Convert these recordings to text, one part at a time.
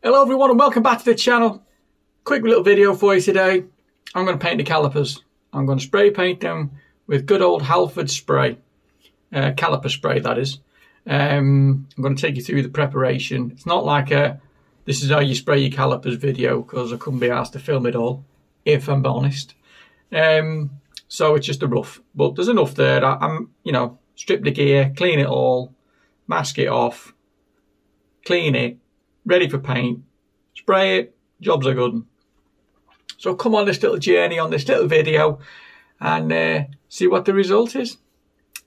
Hello everyone and welcome back to the channel. Quick little video for you today. I'm going to paint the calipers. I'm going to spray paint them with good old Halford spray. Uh, caliper spray that is. Um, I'm going to take you through the preparation. It's not like a this is how you spray your calipers video because I couldn't be asked to film it all, if I'm honest. Um, so it's just a rough, but there's enough there. I, I'm, you know, strip the gear, clean it all, mask it off, clean it, ready for paint, spray it, jobs are good. So come on this little journey on this little video and uh, see what the result is.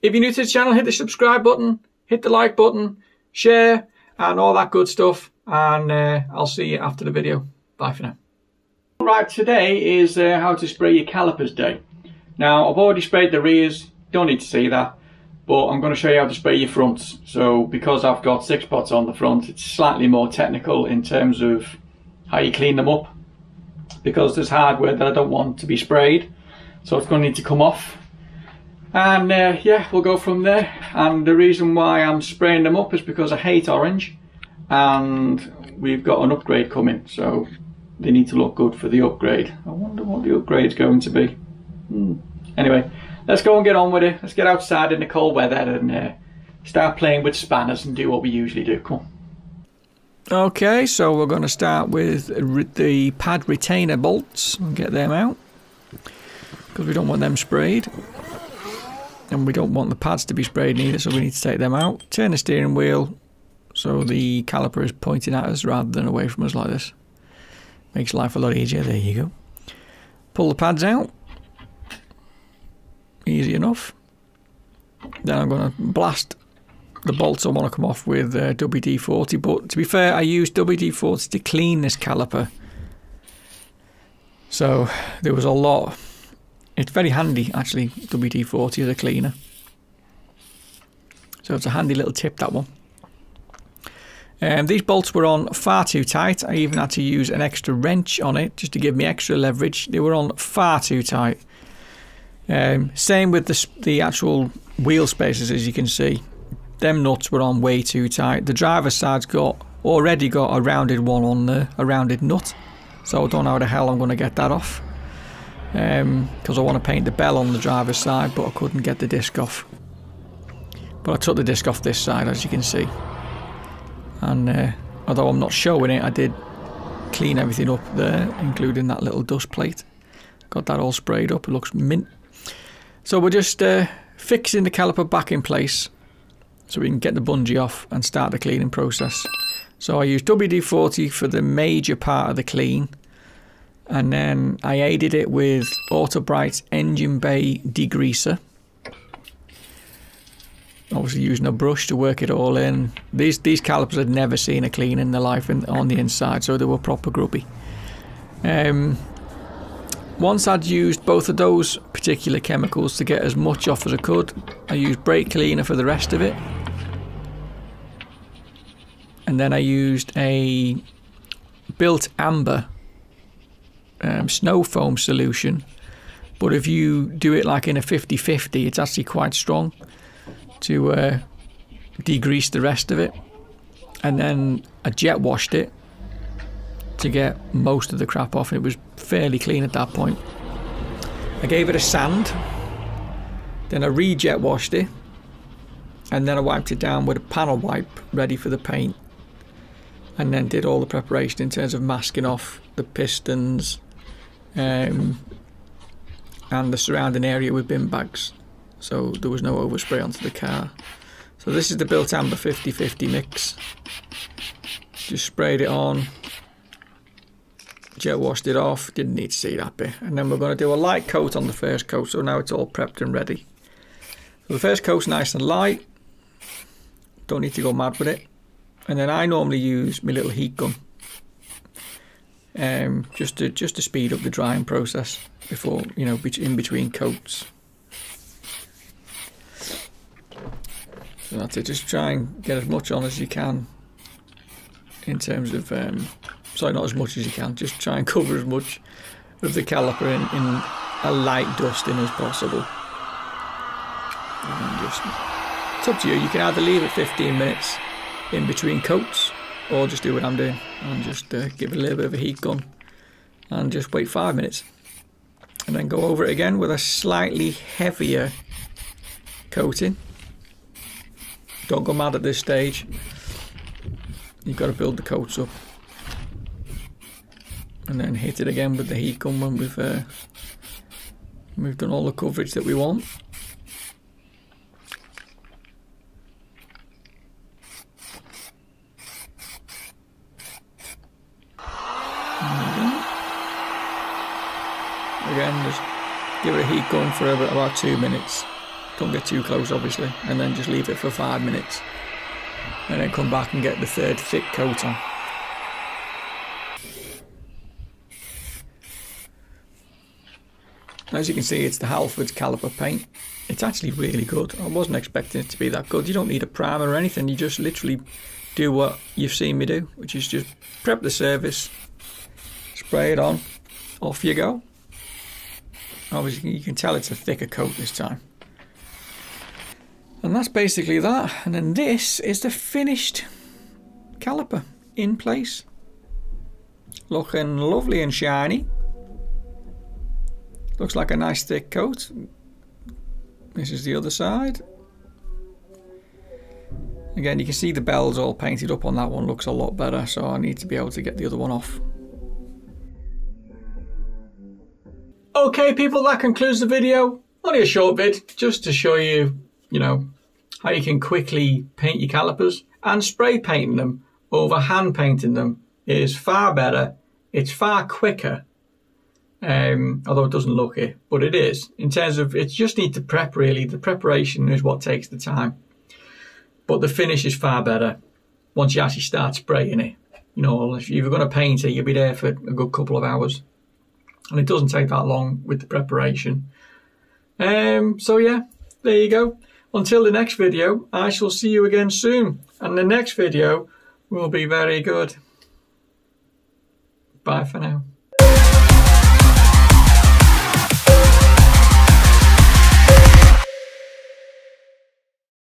If you're new to the channel, hit the subscribe button, hit the like button, share and all that good stuff. And uh, I'll see you after the video. Bye for now. Right, today is uh, how to spray your calipers day. Now, I've already sprayed the rears, don't need to see that but I'm going to show you how to spray your fronts. So because I've got six pots on the front, it's slightly more technical in terms of how you clean them up because there's hardware that I don't want to be sprayed. So it's going to need to come off. And uh, yeah, we'll go from there. And the reason why I'm spraying them up is because I hate orange and we've got an upgrade coming. So they need to look good for the upgrade. I wonder what the upgrade's going to be. Hmm. Anyway, let's go and get on with it. Let's get outside in the cold weather and uh, start playing with spanners and do what we usually do. Come. Okay, so we're going to start with the pad retainer bolts and get them out because we don't want them sprayed and we don't want the pads to be sprayed either so we need to take them out. Turn the steering wheel so the caliper is pointing at us rather than away from us like this. Makes life a lot easier, there you go. Pull the pads out easy enough. Then I'm going to blast the bolts I want to come off with uh, WD-40 but to be fair I used WD-40 to clean this caliper. So there was a lot. It's very handy actually WD-40 as a cleaner. So it's a handy little tip that one. Um, these bolts were on far too tight. I even had to use an extra wrench on it just to give me extra leverage. They were on far too tight um, same with the, the actual wheel spaces, as you can see. Them nuts were on way too tight. The driver's side's got already got a rounded one on there, a rounded nut. So I don't know how the hell I'm going to get that off. Because um, I want to paint the bell on the driver's side, but I couldn't get the disc off. But I took the disc off this side, as you can see. And uh, although I'm not showing it, I did clean everything up there, including that little dust plate. Got that all sprayed up, it looks mint. So we're just uh, fixing the caliper back in place so we can get the bungee off and start the cleaning process. So I used WD-40 for the major part of the clean and then I aided it with Autobrite Engine Bay Degreaser. Obviously using a brush to work it all in. These these calipers had never seen a clean in their life in, on the inside so they were proper grubby. Um, once I'd used both of those particular chemicals to get as much off as I could, I used brake cleaner for the rest of it. And then I used a Bilt Hamber um, snow foam solution. But if you do it like in a 50-50, it's actually quite strong to uh, degrease the rest of it. And then I jet washed it to get most of the crap off. It was fairly clean at that point. I gave it a sand, then I rejet washed it, and then I wiped it down with a panel wipe ready for the paint. And then did all the preparation in terms of masking off the pistons um, and the surrounding area with bin bags. So there was no overspray onto the car. So this is the Bilt Hamber 50-50 mix. Just sprayed it on, jet washed it off, didn't need to see that bit. And then we're going to do a light coat on the first coat, so now it's all prepped and ready. So the first coat's nice and light, don't need to go mad with it. And then I normally use my little heat gun, um, just to just to speed up the drying process before you know in between coats. So that's it. Just try and get as much on as you can in terms of um, sorry, not as much as you can. Just try and cover as much of the caliper in, in a light dusting as possible. And just, it's up to you. You can either leave it 15 minutes in between coats, or just do what I'm doing and just uh, give it a little bit of a heat gun and just wait five minutes and then go over it again with a slightly heavier coating don't go mad at this stage you've got to build the coats up and then hit it again with the heat gun when we've uh, we've done all the coverage that we want Again, just give it a heat gun for about two minutes. Don't get too close, obviously, and then just leave it for five minutes. And then come back and get the third thick coat on. As you can see, it's the Halfords caliper paint. It's actually really good. I wasn't expecting it to be that good. You don't need a primer or anything. You just literally do what you've seen me do, which is just prep the surface, spray it on, off you go. Obviously, you can tell it's a thicker coat this time. And that's basically that. And then this is the finished caliper in place. Looking lovely and shiny. Looks like a nice thick coat. This is the other side. Again, you can see the bells all painted up on that one. Looks a lot better, so I need to be able to get the other one off. Okay, people, that concludes the video. Only a short vid, just to show you, you know, how you can quickly paint your calipers and spray painting them over hand painting them is far better. It's far quicker, um, although it doesn't look it, but it is. In terms of, it just need to prep really. The preparation is what takes the time. But the finish is far better once you actually start spraying it. You know, if you're going to paint it, you'll be there for a good couple of hours and it doesn't take that long with the preparation. Um, so yeah, there you go. Until the next video, I shall see you again soon. And the next video will be very good. Bye for now.